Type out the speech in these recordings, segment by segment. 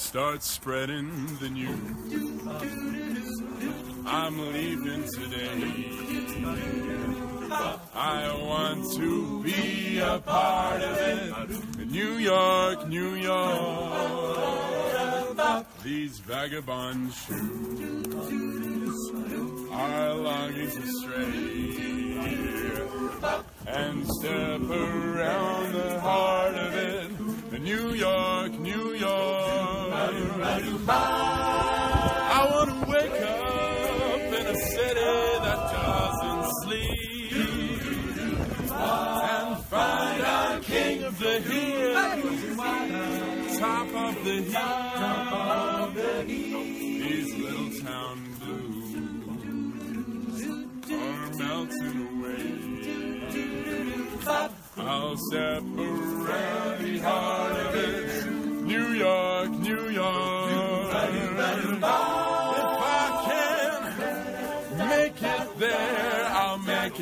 start spreading the news. I'm leaving today. I want to be a part of it. New York, New York. These vagabond shoes are longing to stray and step around the heart of it. New York, New York. I want to wake up in a city that doesn't sleep and find I'm king of the hill, top of the hill. These little town blues are melting away. I'll step around the heart of it. New York, It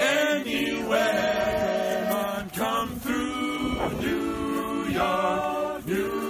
anywhere. Come on, come through New York, New York.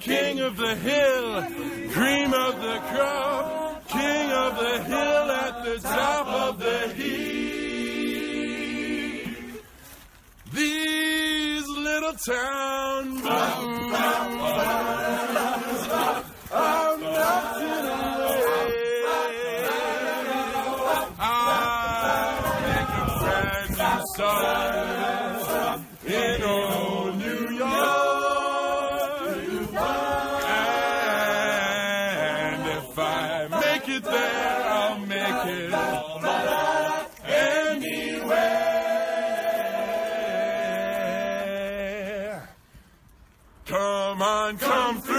King of the hill, cream of the crop, king of the hill at the top of the heap. These little town blues are melting away. I make a brand new start make it there, I'll make it anywhere. Come on, come through.